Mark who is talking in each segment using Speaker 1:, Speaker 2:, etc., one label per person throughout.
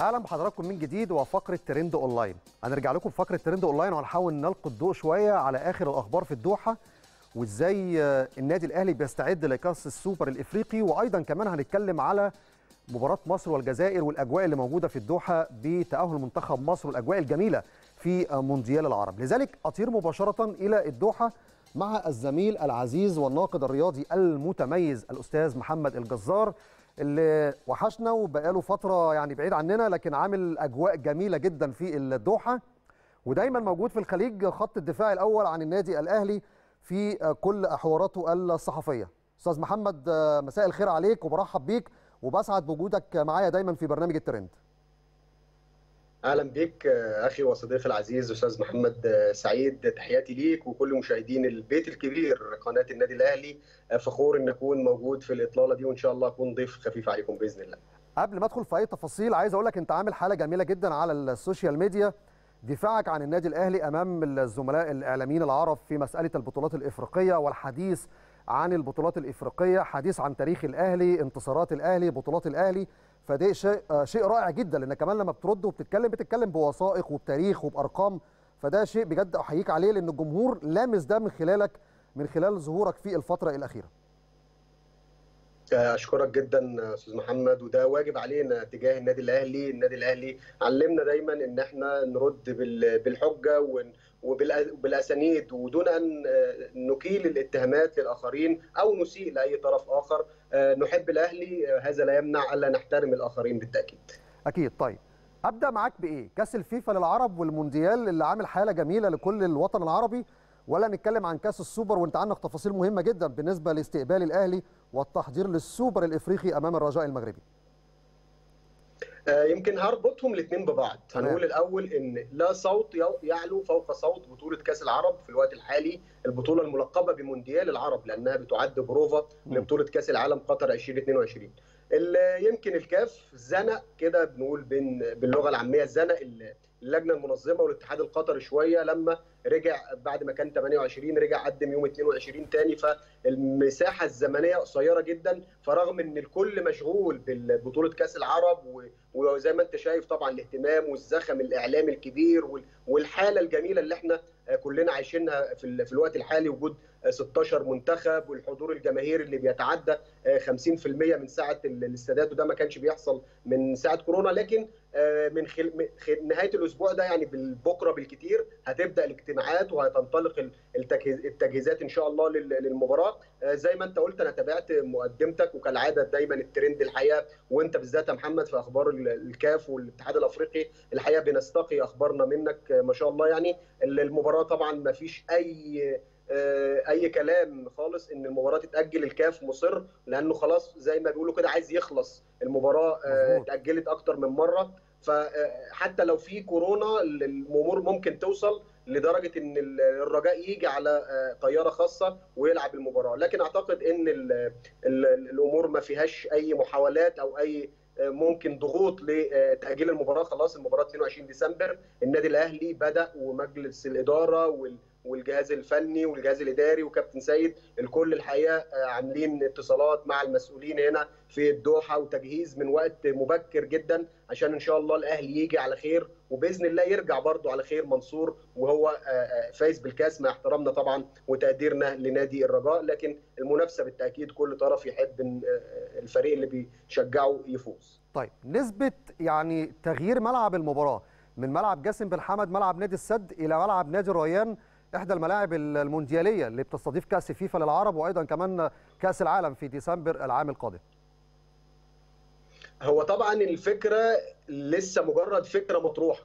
Speaker 1: أهلا بحضراتكم من جديد وفقرة trend online. هنرجع لكم في فقره trend online وهنحاول نلقي الضوء شوية على آخر الأخبار في الدوحة وإزاي النادي الأهلي بيستعد لكأس السوبر الإفريقي وأيضا كمان هنتكلم على مباراة مصر والجزائر والأجواء اللي موجودة في الدوحة بتأهل منتخب مصر والأجواء الجميلة في مونديال العرب. لذلك أطير مباشرة إلى الدوحة مع الزميل العزيز والناقد الرياضي المتميز الأستاذ محمد الجزار. اللي وحشنا وبقاله فترة يعني بعيد عننا لكن عامل أجواء جميلة جدا في الدوحة. ودايما موجود في الخليج خط الدفاع الأول عن النادي الأهلي في كل حواراته الصحفية. أستاذ محمد مساء الخير عليك وبرحب بيك وبسعد بوجودك معايا دايما في برنامج الترند.
Speaker 2: أهلا بك أخي وصديقي العزيز أستاذ محمد سعيد. تحياتي ليك وكل مشاهدين البيت الكبير قناة النادي الأهلي. فخور إن أكون موجود في الإطلالة دي وإن شاء الله أكون ضيف خفيف عليكم بإذن الله.
Speaker 1: قبل ما أدخل في أي تفاصيل عايز أقول لك أنت عامل حالة جميلة جدا على ال social media. دفاعك عن النادي الأهلي أمام الزملاء الإعلاميين العرب في مسألة البطولات الإفريقية والحديث عن البطولات الإفريقية حديث عن تاريخ الأهلي انتصارات الأهلي بطولات الأهلي. فده شيء شيء رائع جدا لأن كمان لما بترد وبتتكلم بتتكلم بوثائق وبتاريخ وبأرقام فده شيء بجد أحييك عليه لأن الجمهور لامس ده من خلالك من خلال ظهورك في الفترة الأخيرة.
Speaker 2: أشكرك جدا أستاذ محمد وده واجب علينا تجاه النادي الأهلي. النادي الأهلي علمنا دايما إن إحنا نرد بالحجة وبالأسانيد ودون أن نكيل الاتهامات للآخرين أو نسيء لأي طرف آخر. نحب الأهلي هذا لا يمنع ألا نحترم الآخرين بالتأكيد.
Speaker 1: أكيد طيب. أبدأ معاك بإيه؟ كأس الفيفا للعرب والمونديال اللي عامل حالة جميلة لكل الوطن العربي. ولا نتكلم عن كاس السوبر وانت عندك تفاصيل مهمة جدا بالنسبة لاستقبال الأهلي والتحضير للسوبر الإفريقي أمام الرجاء المغربي.
Speaker 2: يمكن هربطهم الاثنين ببعض. هنقول الأول إن لا صوت يعلو فوق صوت بطولة كأس العرب في الوقت الحالي البطولة الملقبة بمونديال العرب لأنها بتعد بروفا لبطوله كأس العالم قطر 2022 اللي يمكن الكاف زنق كده بنقول باللغة العامية زنق اللجنة المنظمة والاتحاد القطري شوية لما رجع بعد ما كان 28 رجع قدم يوم 22 تاني. فالمساحة الزمنية قصيرة جدا فرغم إن الكل مشغول ببطوله كأس العرب وزي ما أنت شايف طبعا الاهتمام والزخم الإعلامي الكبير والحالة الجميلة اللي إحنا كلنا عايشينها في, الوقت الحالي وجود 16 منتخب والحضور الجماهيري اللي بيتعدى 50% من ساعة الاستادات وده ما كانش بيحصل من ساعة كورونا. لكن من خل... نهاية الأسبوع ده يعني بكرة بالكثير هتبدأ الاجتماعات وهتنطلق التجهيزات إن شاء الله للمباراة. زي ما أنت قلت أنا تابعت مقدمتك وكالعادة دايما الترند الحقيقة وأنت بالذات يا محمد في أخبار الكاف والاتحاد الأفريقي الحقيقة بنستقي أخبارنا منك ما شاء الله يعني. المباراة طبعا ما فيش أي أي كلام خالص إن المباراة تتأجل الكاف مصر لأنه خلاص زي ما بيقولوا كده عايز يخلص. المباراة اتأجلت أكتر من مرة. فحتى لو في كورونا الأمور ممكن توصل لدرجة إن الرجاء يجي على طيارة خاصة ويلعب المباراة. لكن أعتقد إن الأمور ما فيهاش أي محاولات أو أي ممكن ضغوط لتاجيل المباراة. خلاص المباراة 22 ديسمبر. النادي الأهلي بدأ ومجلس الإدارة والجهاز الفني والجهاز الاداري وكابتن سيد الكل الحقيقة عاملين اتصالات مع المسؤولين هنا في الدوحة وتجهيز من وقت مبكر جدا عشان إن شاء الله الاهلي يجي على خير وبإذن الله يرجع برضه على خير منصور وهو فايز بالكاس مع احترامنا طبعا وتقديرنا لنادي الرجاء لكن المنافسة بالتأكيد كل طرف يحب الفريق اللي بيشجعه يفوز.
Speaker 1: طيب نسبة يعني تغيير ملعب المباراة من ملعب جاسم بن حمد ملعب نادي السد إلى ملعب نادي الريان إحدى الملاعب المونديالية اللي بتستضيف كأس فيفا للعرب وأيضا كمان كأس العالم في ديسمبر العام القادم.
Speaker 2: هو طبعا الفكرة لسه مجرد فكرة مطروحة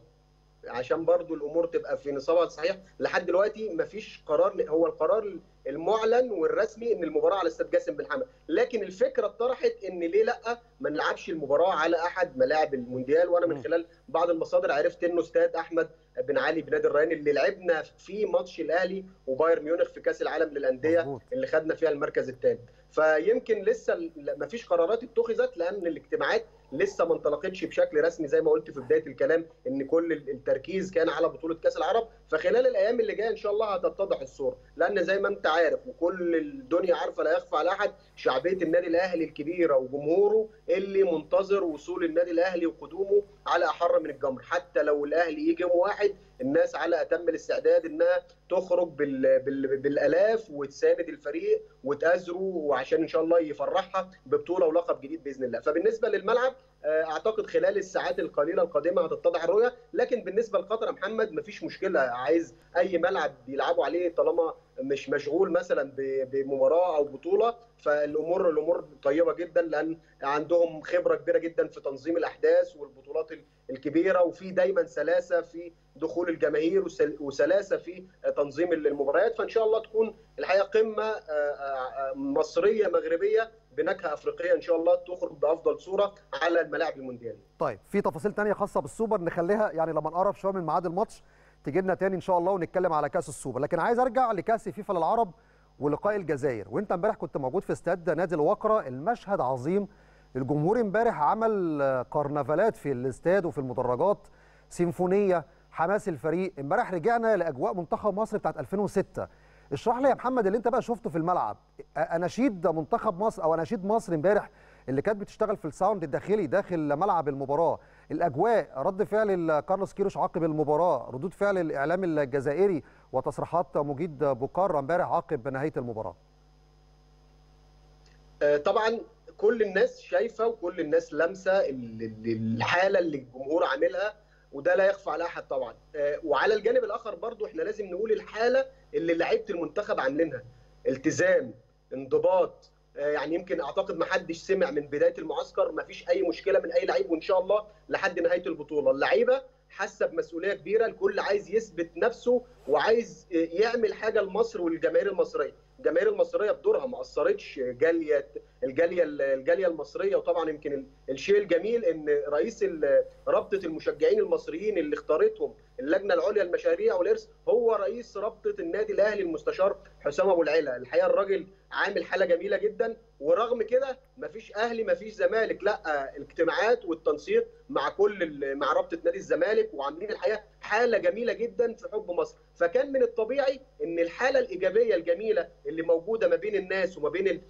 Speaker 2: عشان برضو الأمور تبقى في نصابها الصحيح لحد دلوقتي مفيش قرار هو القرار المعلن والرسمي إن المباراة على استاد جاسم بن حمد. لكن الفكرة اتطرحت إن ليه لأ؟ ما نلعبش المباراة على أحد ملاعب المونديال وأنا من خلال بعض المصادر عرفت إنه استاد أحمد بن علي بنادي الريان اللي لعبنا في ماتش الأهلي وبايرن ميونخ في كأس العالم للأندية اللي خدنا فيها المركز الثاني فيمكن لسه ما فيش قرارات اتخذت لأن الاجتماعات لسه ما انطلقتش بشكل رسمي زي ما قلت في بداية الكلام إن كل التركيز كان على بطولة كأس العرب. فخلال الأيام اللي جاية إن شاء الله هتتضح الصورة. لأن زي ما أنت عارف وكل الدنيا عارفة لا يخفى على أحد. شعبيه النادي الأهلي الكبيره وجمهوره اللي منتظر وصول النادي الأهلي وقدومه على أحر من الجمر. حتى لو الأهلي يجي يوم واحد الناس على أتم الاستعداد إنها تخرج بال... بال... بالألاف وتساند الفريق وتازره وعشان إن شاء الله يفرحها ببطولة ولقب جديد بإذن الله. فبالنسبة للملعب أعتقد خلال الساعات القليلة القادمة هتتضح الرؤية. لكن بالنسبة لقطر محمد مفيش مشكلة. عايز أي ملعب بيلعبوا عليه طالما مش مشغول مثلا بمباراة أو بطولة فالأمور الأمور طيبة جدا لأن عندهم خبرة كبيرة جدا في تنظيم الأحداث والبطولات الكبيرة وفي دايما سلاسة في دخول الجماهير وسلاسة في تنظيم المباريات فإن شاء الله تكون الحقيقة قمة مصرية مغربية بنكهة أفريقية إن شاء الله تخرج بأفضل صورة على الملاعب المونديالية.
Speaker 1: طيب في تفاصيل ثانية خاصة بالسوبر نخليها يعني لما نقرب شوية من ميعاد الماتش تيجي لنا تاني إن شاء الله ونتكلم على كأس السوبر، لكن عايز أرجع لكأس فيفا للعرب ولقاء الجزائر، وأنت امبارح كنت موجود في استاد نادي الوقرة، المشهد عظيم. الجمهور امبارح عمل كرنفالات في الاستاد وفي المدرجات. سيمفونية حماس الفريق، امبارح رجعنا لأجواء منتخب مصر بتاعت 2006 اشرح لي يا محمد اللي أنت بقى شفته في الملعب. اناشيد منتخب مصر أو اناشيد مصر امبارح اللي كانت بتشتغل في ال sound الداخلي داخل ملعب المباراة. الأجواء رد فعل كارلوس كيروش عقب المباراة ردود فعل الإعلام الجزائري وتصريحات مجيد بوقرة امبارح عقب نهاية المباراة.
Speaker 2: طبعا كل الناس شايفة وكل الناس لامسه الحالة اللي الجمهور عاملها وده لا يخفى على أحد طبعا. وعلى الجانب الآخر برضو إحنا لازم نقول الحالة اللي لعيبة المنتخب عاملينها. التزام انضباط يعني يمكن أعتقد ما حدش سمع من بداية المعسكر ما فيش أي مشكلة من أي لعيب شاء الله لحد نهاية البطولة. اللعيبة حاسة بمسؤولية كبيرة الكل عايز يثبت نفسه وعايز يعمل حاجة لمصر والجماهير المصرية. الجماهير المصرية بدورها ما قصرتش جالية الجالية الجالية المصرية. وطبعا يمكن الشيء الجميل إن رئيس رابطة المشجعين المصريين اللي اختارتهم اللجنة العليا للمشاريع والإرث هو رئيس رابطة النادي الأهلي المستشار حسام أبو العلا الحقيقة الراجل عامل حالة جميلة جدا. ورغم كده مفيش أهلي مفيش زمالك لأ الاجتماعات والتنسيق مع كل مع رابطة نادي الزمالك. وعاملين الحقيقة حالة جميلة جدا في حب مصر. فكان من الطبيعي إن الحالة الإيجابية الجميلة اللي موجودة ما بين الناس وما بين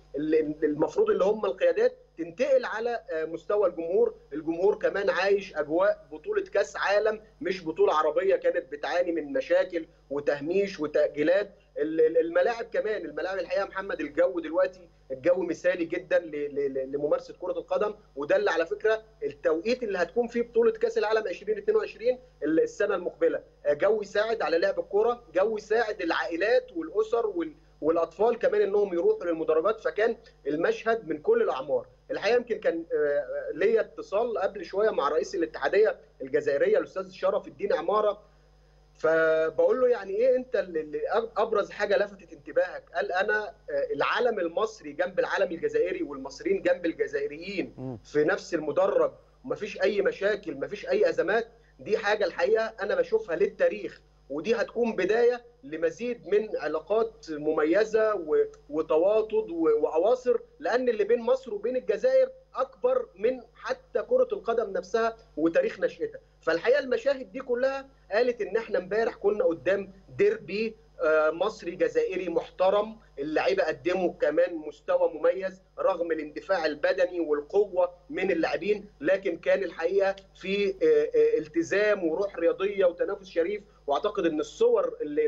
Speaker 2: المفروض اللي هم القيادات تنتقل على مستوى الجمهور. الجمهور كمان عايش أجواء بطولة كأس عالم مش بطولة عربية كانت بتعاني من مشاكل وتهميش وتأجيلات. الملاعب كمان الملاعب الحقيقة محمد الجو دلوقتي الجو مثالي جدا لممارسة كرة القدم. وده اللي على فكرة التوقيت اللي هتكون فيه بطولة كأس العالم 2022 السنة المقبلة. جو يساعد على لعب الكره جو يساعد العائلات والأسر وال والأطفال كمان إنهم يروحوا للمدرجات فكان المشهد من كل الأعمار. الحقيقة يمكن كان ليا اتصال قبل شوية مع رئيس الاتحادية الجزائرية الأستاذ شرف الدين عمارة. فبقول له يعني إيه أنت اللي أبرز حاجة لفتت انتباهك؟ قال أنا العلم المصري جنب العلم الجزائري والمصريين جنب الجزائريين في نفس المدرج ومفيش أي مشاكل مفيش أي أزمات. دي حاجة الحقيقة أنا بشوفها للتاريخ. ودي هتكون بداية لمزيد من علاقات مميزة وتواطد واواصر لأن اللي بين مصر وبين الجزائر أكبر من حتى كرة القدم نفسها وتاريخ نشأتها. فالحقيقة المشاهد دي كلها قالت إن إحنا امبارح كنا قدام ديربي مصري جزائري محترم اللعيبة قدموا كمان مستوى مميز رغم الاندفاع البدني والقوة من اللاعبين لكن كان الحقيقة في التزام وروح رياضية وتنافس شريف واعتقد ان الصور اللي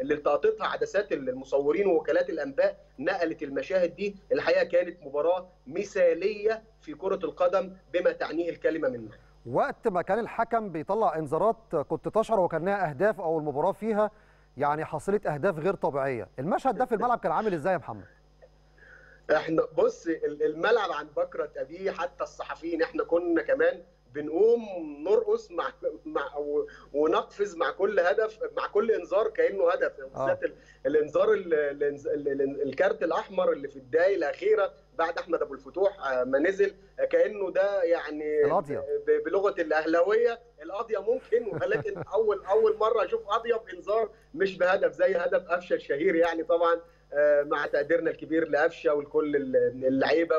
Speaker 2: اللي التقطتها عدسات المصورين ووكالات الانباء نقلت المشاهد دي الحقيقة كانت مباراة مثالية في كرة القدم بما تعنيه الكلمة منها
Speaker 1: وقت ما كان الحكم بيطلع انذارات كنت تشعر وكأنها أهداف أو المباراة فيها يعني حصلت أهداف غير طبيعية. المشهد ده في الملعب كان عامل إزاي يا محمد؟
Speaker 2: إحنا بص الملعب عن بكرة أبيه حتى الصحفيين إحنا كنا كمان بنقوم نرقص مع مع ونقفز مع كل هدف مع كل انذار كأنه هدف. بالذات آه. الانذار الكارت الأحمر اللي في الدقائق الأخيرة بعد أحمد أبو الفتوح ما نزل كأنه ده يعني
Speaker 1: القضية
Speaker 2: بلغة الأهلاوية. القضية ممكن ولكن أول أول مرة أشوف قضيه بانذار مش بهدف زي هدف قفشة الشهير يعني طبعا مع تقديرنا الكبير لقفشة ولكل اللعيبة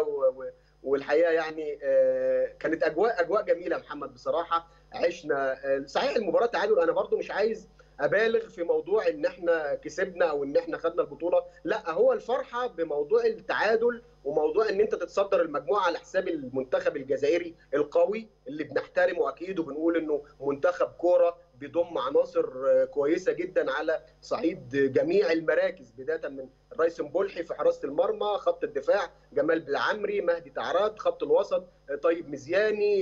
Speaker 2: والحقيقة يعني كانت أجواء أجواء جميلة محمد بصراحة. عشنا صحيح المباراة تعادل أنا برضو مش عايز أبالغ في موضوع إن إحنا كسبنا أو إن إحنا خدنا البطولة. لا هو الفرحة بموضوع التعادل وموضوع إن أنت تتصدر المجموعة على حساب المنتخب الجزائري القوي اللي بنحترمه أكيد وبنقول إنه منتخب كورة بيضم عناصر كويسة جدا على صعيد جميع المراكز بداية من الرئيس مبولحي في حراسة المرمى خط الدفاع جمال بالعمري مهدي تعراد خط الوسط طيب مزياني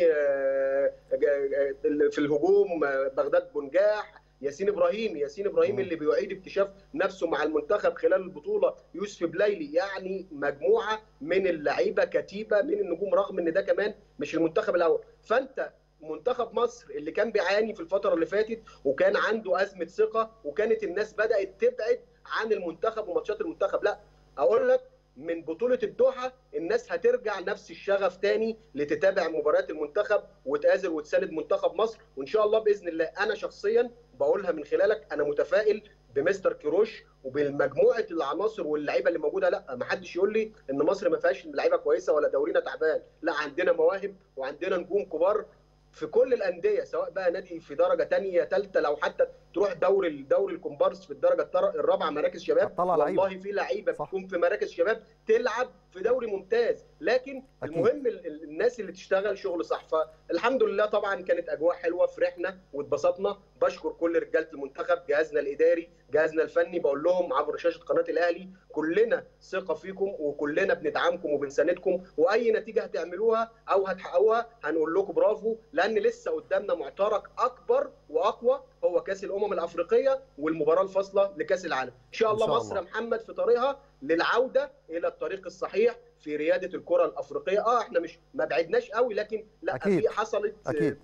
Speaker 2: في الهجوم بغداد بنجاح ياسين إبراهيم ياسين إبراهيم اللي بيعيد اكتشاف نفسه مع المنتخب خلال البطولة يوسف بلايلي يعني مجموعة من اللعيبة كتيبة من النجوم رغم إن ده كمان مش المنتخب الأول. فأنت منتخب مصر اللي كان بيعاني في الفترة اللي فاتت وكان عنده أزمة ثقة وكانت الناس بدأت تبعد عن المنتخب وماتشات المنتخب. لا أقول لك من بطولة الدوحة الناس هترجع نفس الشغف تاني لتتابع مباريات المنتخب وتآزر وتساند منتخب مصر. وإن شاء الله بإذن الله. أنا شخصيا بقولها من خلالك أنا متفائل بمستر كيروش وبالمجموعة العناصر واللعيبة اللي موجودة. لا ما حدش يقول لي إن مصر ما فيهاش لعيبة كويسة ولا دورينا تعبان. لا عندنا مواهب وعندنا نجوم كبار في كل الأندية سواء بقى نادي في درجة ثانية ثالثه لو حتى تروح دوري الدوري الكومبارس في الدرجة الرابعة مراكز شباب. والله في لعيبة بتكون في مراكز شباب تلعب في دوري ممتاز. لكن أكيد. المهم الناس اللي تشتغل شغل صح فالحمد لله طبعا كانت أجواء حلوة فرحنا واتبسطنا. بشكر كل رجالة المنتخب جهازنا الإداري جهازنا الفني. بقول لهم عبر شاشة قناة الأهلي كلنا ثقة فيكم وكلنا بندعمكم وبنساندكم. وأي نتيجة هتعملوها أو هتحققوها هنقول لكم برافو لأن لسه قدامنا معترك أكبر وأقوى هو كأس الأمم الأفريقية والمباراة الفاصلة لكأس العالم إن شاء الله, إن شاء الله. مصر محمد في طريقها للعودة إلى الطريق الصحيح في ريادة الكرة الأفريقية آه إحنا مش ما بعدناش قوي لكن لا أكيد. في حصلت
Speaker 1: أكيد.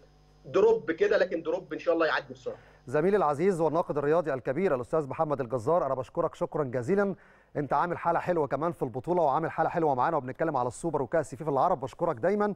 Speaker 2: drop كده لكن drop إن شاء الله يعدي بسرعة
Speaker 1: زميلي العزيز والناقد الرياضي الكبير الأستاذ محمد الجزار أنا بشكرك شكرا جزيلا أنت عامل حالة حلوة كمان في البطولة وعامل حالة حلوة معانا وبنتكلم على السوبر وكأس فيفا العرب بشكرك دايما